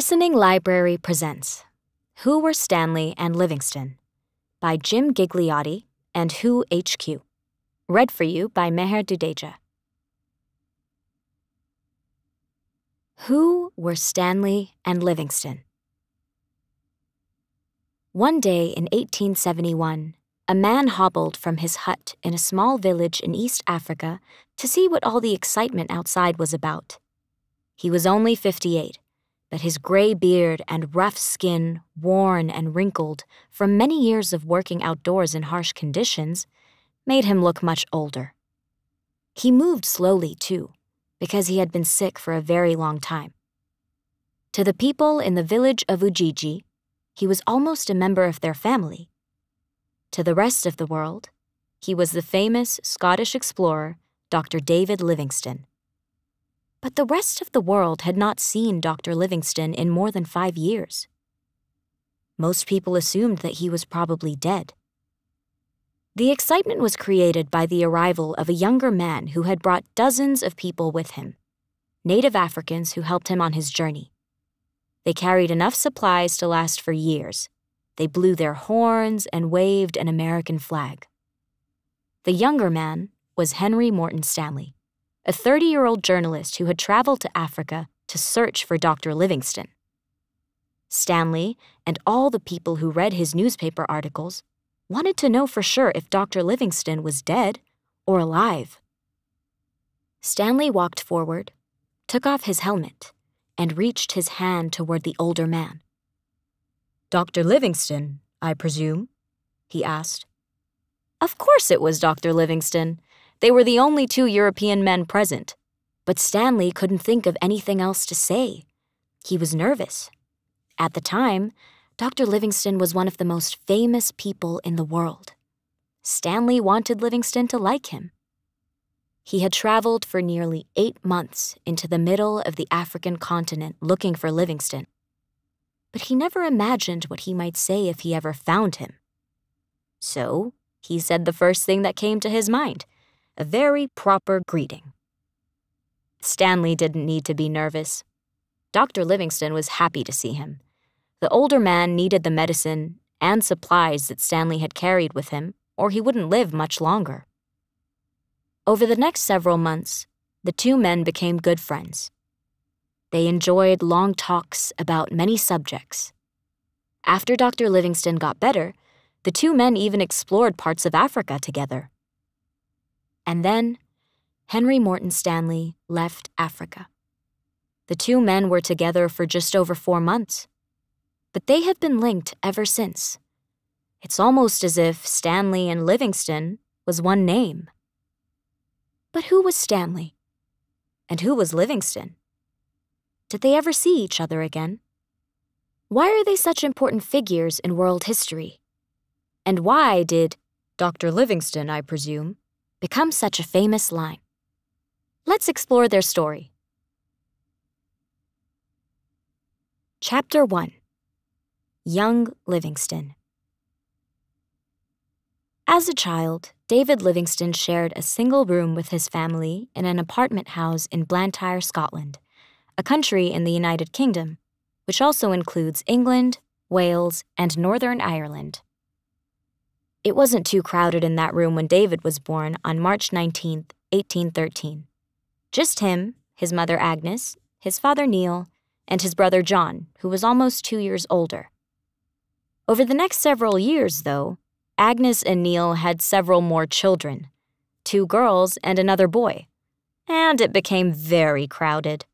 Listening Library presents Who Were Stanley and Livingstone by Jim Gigliotti and Who HQ. Read for you by Meher Dudeja. Who were Stanley and Livingstone? One day in 1871, a man hobbled from his hut in a small village in East Africa to see what all the excitement outside was about. He was only 58 but his gray beard and rough skin, worn and wrinkled from many years of working outdoors in harsh conditions, made him look much older. He moved slowly, too, because he had been sick for a very long time. To the people in the village of Ujiji, he was almost a member of their family. To the rest of the world, he was the famous Scottish explorer, Dr. David Livingstone. But the rest of the world had not seen Dr. Livingstone in more than five years. Most people assumed that he was probably dead. The excitement was created by the arrival of a younger man who had brought dozens of people with him, native Africans who helped him on his journey. They carried enough supplies to last for years. They blew their horns and waved an American flag. The younger man was Henry Morton Stanley a 30 year old journalist who had traveled to Africa to search for Dr. Livingstone. Stanley and all the people who read his newspaper articles wanted to know for sure if Dr. Livingstone was dead or alive. Stanley walked forward, took off his helmet, and reached his hand toward the older man. Dr. Livingstone, I presume? he asked. Of course it was Dr. Livingstone. They were the only two European men present, but Stanley couldn't think of anything else to say. He was nervous. At the time, Dr. Livingstone was one of the most famous people in the world. Stanley wanted Livingstone to like him. He had traveled for nearly eight months into the middle of the African continent looking for Livingstone. But he never imagined what he might say if he ever found him. So, he said the first thing that came to his mind a very proper greeting. Stanley didn't need to be nervous. Dr. Livingstone was happy to see him. The older man needed the medicine and supplies that Stanley had carried with him, or he wouldn't live much longer. Over the next several months, the two men became good friends. They enjoyed long talks about many subjects. After Dr. Livingstone got better, the two men even explored parts of Africa together. And then, Henry Morton Stanley left Africa. The two men were together for just over four months, but they have been linked ever since. It's almost as if Stanley and Livingstone was one name. But who was Stanley? And who was Livingstone? Did they ever see each other again? Why are they such important figures in world history? And why did Dr. Livingstone, I presume, become such a famous line. Let's explore their story. Chapter 1 Young Livingstone As a child, David Livingstone shared a single room with his family in an apartment house in Blantyre, Scotland, a country in the United Kingdom, which also includes England, Wales, and Northern Ireland. It wasn't too crowded in that room when David was born on March 19, 1813. Just him, his mother Agnes, his father Neil, and his brother John, who was almost two years older. Over the next several years, though, Agnes and Neil had several more children two girls and another boy, and it became very crowded.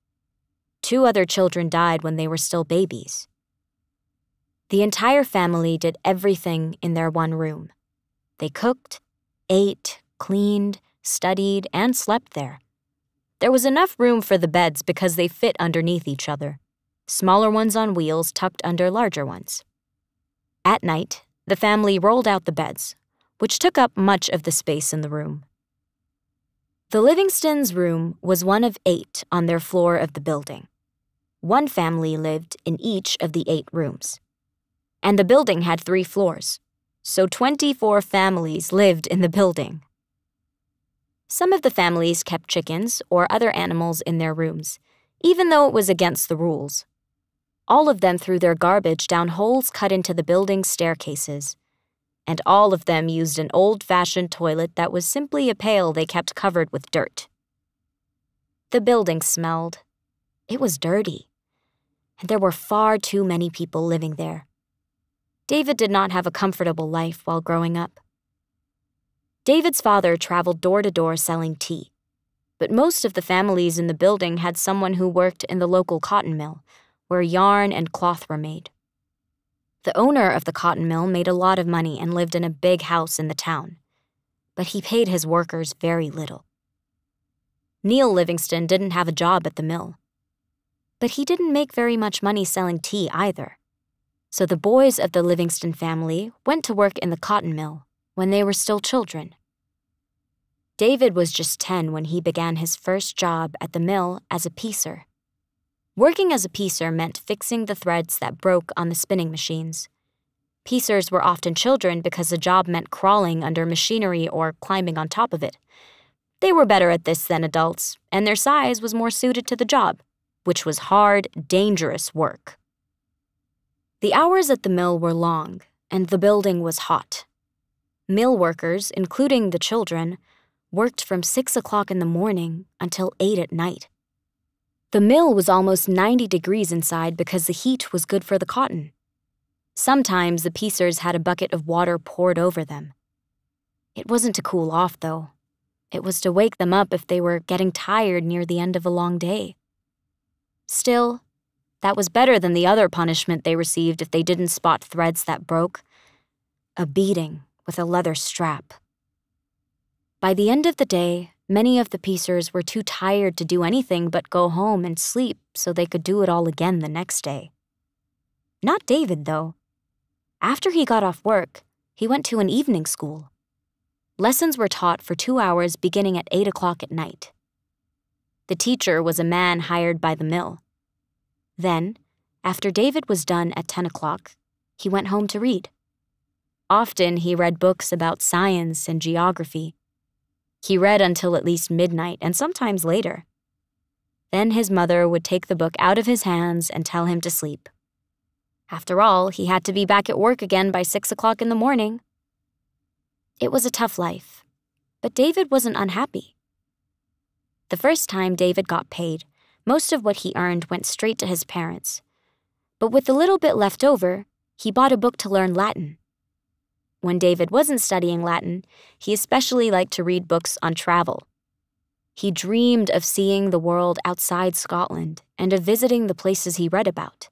Two other children died when they were still babies. The entire family did everything in their one room. They cooked, ate, cleaned, studied, and slept there. There was enough room for the beds because they fit underneath each other, smaller ones on wheels tucked under larger ones. At night, the family rolled out the beds, which took up much of the space in the room. The Livingstones' room was one of eight on their floor of the building. One family lived in each of the eight rooms. And the building had three floors, so 24 families lived in the building. Some of the families kept chickens or other animals in their rooms, even though it was against the rules. All of them threw their garbage down holes cut into the building's staircases. And all of them used an old fashioned toilet that was simply a pail they kept covered with dirt. The building smelled. It was dirty. And there were far too many people living there. David did not have a comfortable life while growing up. David's father traveled door to door selling tea, but most of the families in the building had someone who worked in the local cotton mill, where yarn and cloth were made. The owner of the cotton mill made a lot of money and lived in a big house in the town, but he paid his workers very little. Neil Livingstone didn't have a job at the mill, but he didn't make very much money selling tea either. So the boys of the Livingstone family went to work in the cotton mill when they were still children. David was just 10 when he began his first job at the mill as a piecer. Working as a piecer meant fixing the threads that broke on the spinning machines. Piecers were often children because the job meant crawling under machinery or climbing on top of it. They were better at this than adults, and their size was more suited to the job, which was hard, dangerous work. The hours at the mill were long, and the building was hot. Mill workers, including the children, worked from 6 o'clock in the morning until 8 at night. The mill was almost 90 degrees inside because the heat was good for the cotton. Sometimes the piecers had a bucket of water poured over them. It wasn't to cool off, though. It was to wake them up if they were getting tired near the end of a long day. Still, that was better than the other punishment they received if they didn't spot threads that broke a beating with a leather strap. By the end of the day, many of the piecers were too tired to do anything but go home and sleep so they could do it all again the next day. Not David, though. After he got off work, he went to an evening school. Lessons were taught for two hours beginning at 8 o'clock at night. The teacher was a man hired by the mill. Then, after David was done at 10 o'clock, he went home to read. Often he read books about science and geography. He read until at least midnight and sometimes later. Then his mother would take the book out of his hands and tell him to sleep. After all, he had to be back at work again by six o'clock in the morning. It was a tough life, but David wasn't unhappy. The first time David got paid, most of what he earned went straight to his parents. But with the little bit left over, he bought a book to learn Latin. When David wasn't studying Latin, he especially liked to read books on travel. He dreamed of seeing the world outside Scotland and of visiting the places he read about.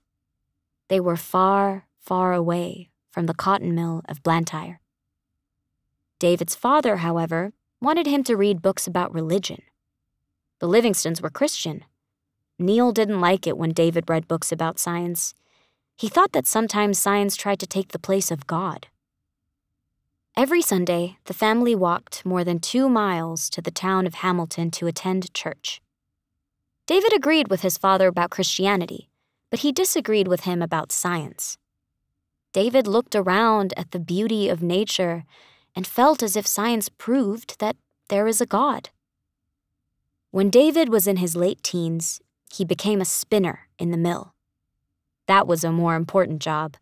They were far, far away from the cotton mill of Blantyre. David's father, however, wanted him to read books about religion. The Livingstones were Christian, Neil didn't like it when David read books about science. He thought that sometimes science tried to take the place of God. Every Sunday, the family walked more than two miles to the town of Hamilton to attend church. David agreed with his father about Christianity, but he disagreed with him about science. David looked around at the beauty of nature and felt as if science proved that there is a God. When David was in his late teens, he became a spinner in the mill. That was a more important job.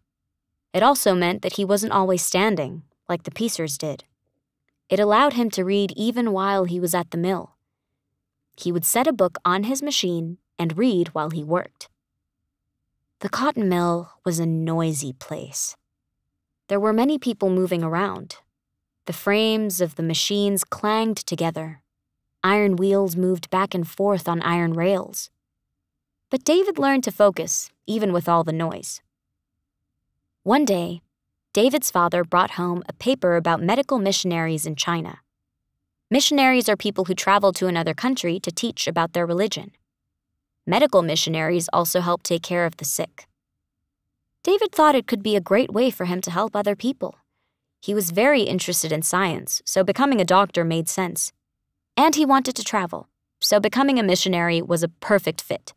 It also meant that he wasn't always standing, like the piecers did. It allowed him to read even while he was at the mill. He would set a book on his machine and read while he worked. The cotton mill was a noisy place. There were many people moving around. The frames of the machines clanged together. Iron wheels moved back and forth on iron rails. But David learned to focus, even with all the noise. One day, David's father brought home a paper about medical missionaries in China. Missionaries are people who travel to another country to teach about their religion. Medical missionaries also help take care of the sick. David thought it could be a great way for him to help other people. He was very interested in science, so becoming a doctor made sense. And he wanted to travel, so becoming a missionary was a perfect fit.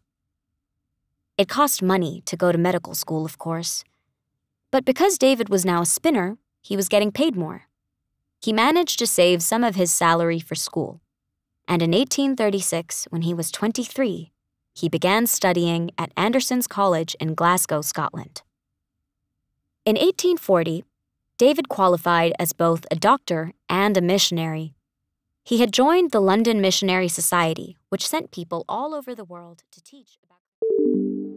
It cost money to go to medical school, of course. But because David was now a spinner, he was getting paid more. He managed to save some of his salary for school. And in 1836, when he was 23, he began studying at Anderson's College in Glasgow, Scotland. In 1840, David qualified as both a doctor and a missionary. He had joined the London Missionary Society, which sent people all over the world to teach.